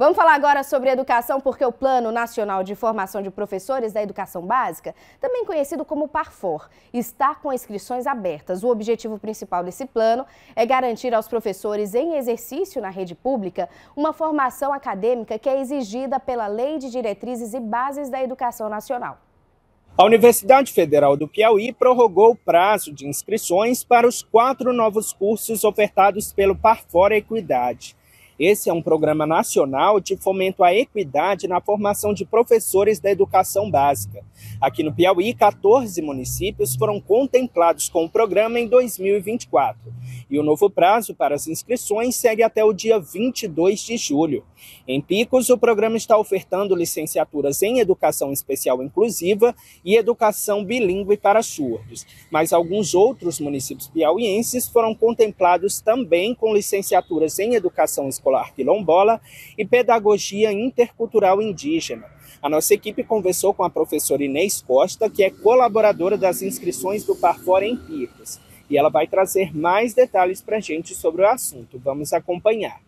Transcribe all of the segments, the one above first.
Vamos falar agora sobre educação, porque o Plano Nacional de Formação de Professores da Educação Básica, também conhecido como PARFOR, está com inscrições abertas. O objetivo principal desse plano é garantir aos professores em exercício na rede pública uma formação acadêmica que é exigida pela Lei de Diretrizes e Bases da Educação Nacional. A Universidade Federal do Piauí prorrogou o prazo de inscrições para os quatro novos cursos ofertados pelo Parfor Equidade. Esse é um programa nacional de fomento à equidade na formação de professores da educação básica. Aqui no Piauí, 14 municípios foram contemplados com o programa em 2024. E o novo prazo para as inscrições segue até o dia 22 de julho. Em Picos, o programa está ofertando licenciaturas em Educação Especial Inclusiva e Educação Bilíngue para surdos. Mas alguns outros municípios piauienses foram contemplados também com licenciaturas em Educação Escolar quilombola e pedagogia intercultural indígena. A nossa equipe conversou com a professora Inês Costa, que é colaboradora das inscrições do Parfora em Picos, e ela vai trazer mais detalhes para a gente sobre o assunto. Vamos acompanhar.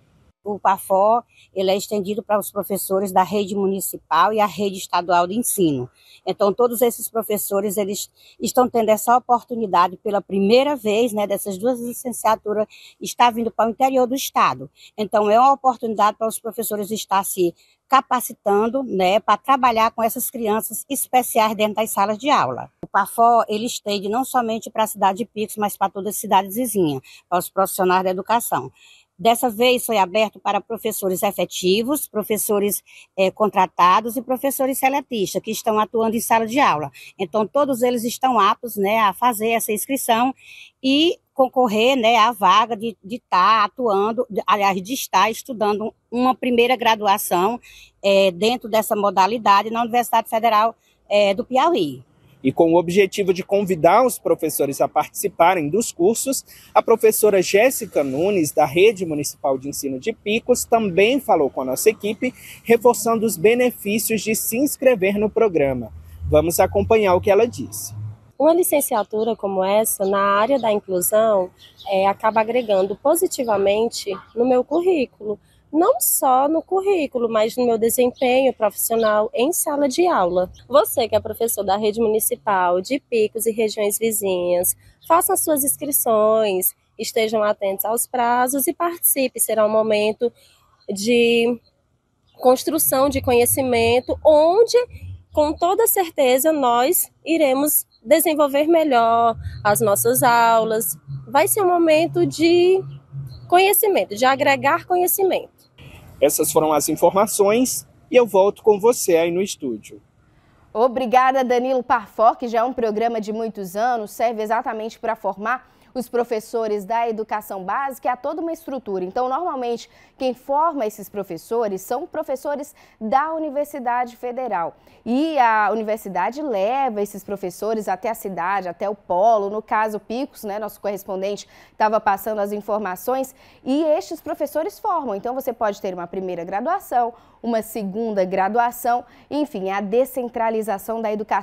O PAFO ele é estendido para os professores da rede municipal e a rede estadual de ensino. Então, todos esses professores eles estão tendo essa oportunidade pela primeira vez, né, dessas duas licenciaturas, está vindo para o interior do estado. Então, é uma oportunidade para os professores estar se capacitando, né, para trabalhar com essas crianças especiais dentro das salas de aula. PAFO, ele estende não somente para a cidade de Pix, mas para todas as cidades vizinhas, para os profissionais da educação. Dessa vez foi aberto para professores efetivos, professores é, contratados e professores seletistas, que estão atuando em sala de aula. Então, todos eles estão aptos né, a fazer essa inscrição e concorrer né, à vaga de estar tá atuando, aliás, de estar estudando uma primeira graduação é, dentro dessa modalidade na Universidade Federal é, do Piauí. E com o objetivo de convidar os professores a participarem dos cursos, a professora Jéssica Nunes, da Rede Municipal de Ensino de Picos, também falou com a nossa equipe, reforçando os benefícios de se inscrever no programa. Vamos acompanhar o que ela disse. Uma licenciatura como essa, na área da inclusão, é, acaba agregando positivamente no meu currículo não só no currículo, mas no meu desempenho profissional em sala de aula. Você que é professor da rede municipal de Picos e regiões vizinhas, faça suas inscrições, estejam atentos aos prazos e participe. Será um momento de construção de conhecimento, onde, com toda certeza, nós iremos desenvolver melhor as nossas aulas. Vai ser um momento de conhecimento, de agregar conhecimento. Essas foram as informações e eu volto com você aí no estúdio. Obrigada, Danilo Parfor, que já é um programa de muitos anos, serve exatamente para formar os professores da educação básica é toda uma estrutura. Então, normalmente, quem forma esses professores são professores da Universidade Federal. E a universidade leva esses professores até a cidade, até o polo. No caso, Picos, né, nosso correspondente, estava passando as informações. E estes professores formam. Então, você pode ter uma primeira graduação, uma segunda graduação, enfim, é a descentralização da educação.